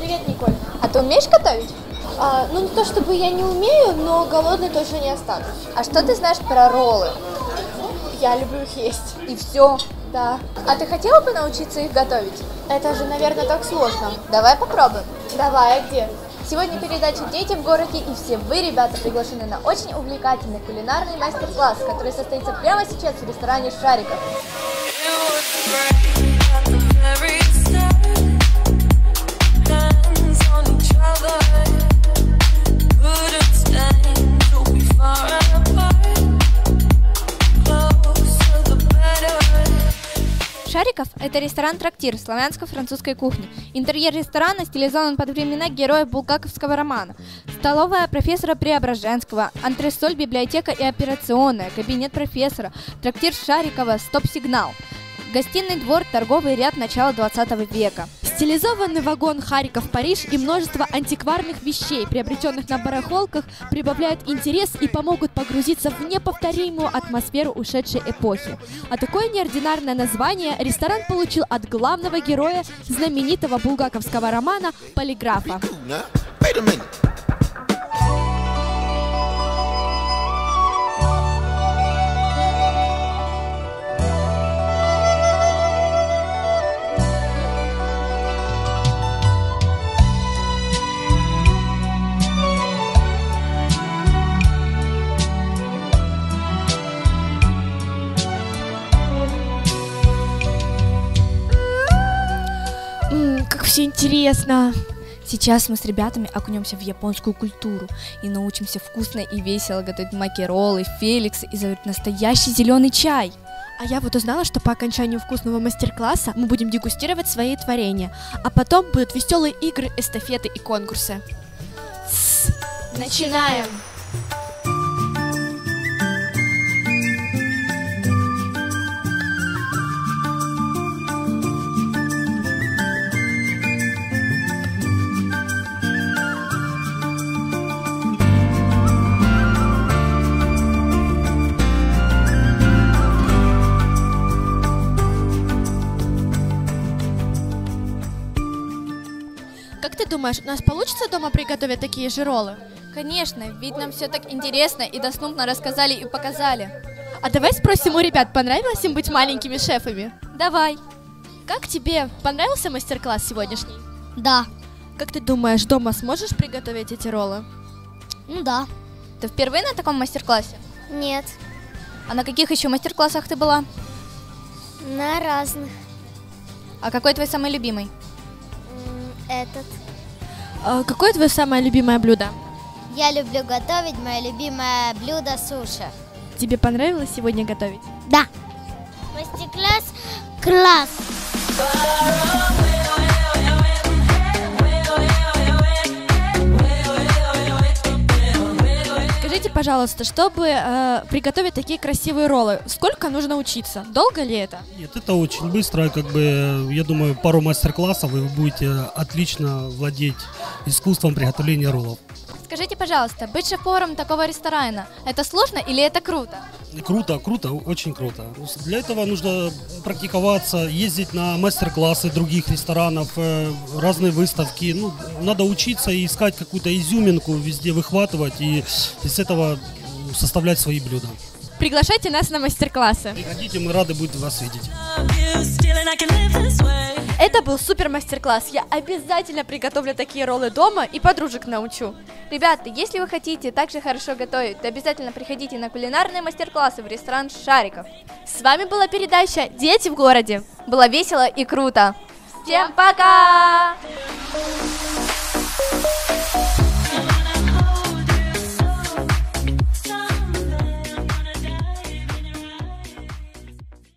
Привет, Николь. А ты умеешь готовить? А, ну, не то чтобы я не умею, но голодной точно не останусь. А что ты знаешь про роллы? Я люблю их есть. И все. Да. А ты хотела бы научиться их готовить? Это же, наверное, так сложно. Давай попробуем. Давай, а где? Сегодня передача «Дети в городе» и все вы, ребята, приглашены на очень увлекательный кулинарный мастер-класс, который состоится прямо сейчас в ресторане «Шариков». Шариков – это ресторан-трактир славянско-французской кухни. Интерьер ресторана стилизован под времена героев булгаковского романа. Столовая профессора Преображенского, антресоль, библиотека и операционная, кабинет профессора, трактир Шарикова, стоп-сигнал. Гостиный двор, торговый ряд начала 20 века. Стилизованный вагон Харьков-Париж и множество антикварных вещей, приобретенных на барахолках, прибавляют интерес и помогут погрузиться в неповторимую атмосферу ушедшей эпохи. А такое неординарное название ресторан получил от главного героя знаменитого булгаковского романа «Полиграфа». М, как все интересно. Сейчас мы с ребятами окунемся в японскую культуру и научимся вкусно и весело готовить макеролы, феликсы и заварить настоящий зеленый чай. А я вот узнала, что по окончанию вкусного мастер-класса мы будем дегустировать свои творения, а потом будут веселые игры, эстафеты и конкурсы. Начинаем. Как думаешь, у нас получится дома приготовить такие же роллы? Конечно, ведь нам все так интересно и доступно рассказали и показали. А давай спросим у ребят, понравилось им быть маленькими шефами? Давай. Как тебе понравился мастер-класс сегодняшний? Да. Как ты думаешь, дома сможешь приготовить эти роллы? Ну да. Ты впервые на таком мастер-классе? Нет. А на каких еще мастер-классах ты была? На разных. А какой твой самый любимый? Этот. А какое твое самое любимое блюдо? Я люблю готовить мое любимое блюдо суши. Тебе понравилось сегодня готовить? Да. Мастер-класс класс. Скажите, пожалуйста, чтобы э, приготовить такие красивые роллы, сколько нужно учиться? Долго ли это? Нет, это очень быстро, как бы, я думаю, пару мастер-классов, и вы будете отлично владеть искусством приготовления роллов. Скажите, пожалуйста, быть шеф-поваром такого ресторана, это сложно или это круто? Круто, круто, очень круто. Для этого нужно практиковаться, ездить на мастер-классы других ресторанов, э, разные выставки. Ну, надо учиться и искать какую-то изюминку, везде выхватывать и из этого составлять свои блюда. Приглашайте нас на мастер-классы. Приходите, мы рады будем вас видеть. Это был супер мастер-класс. Я обязательно приготовлю такие роллы дома и подружек научу. Ребята, если вы хотите также хорошо готовить, то обязательно приходите на кулинарные мастер-классы в ресторан «Шариков». С вами была передача «Дети в городе». Было весело и круто. Всем пока!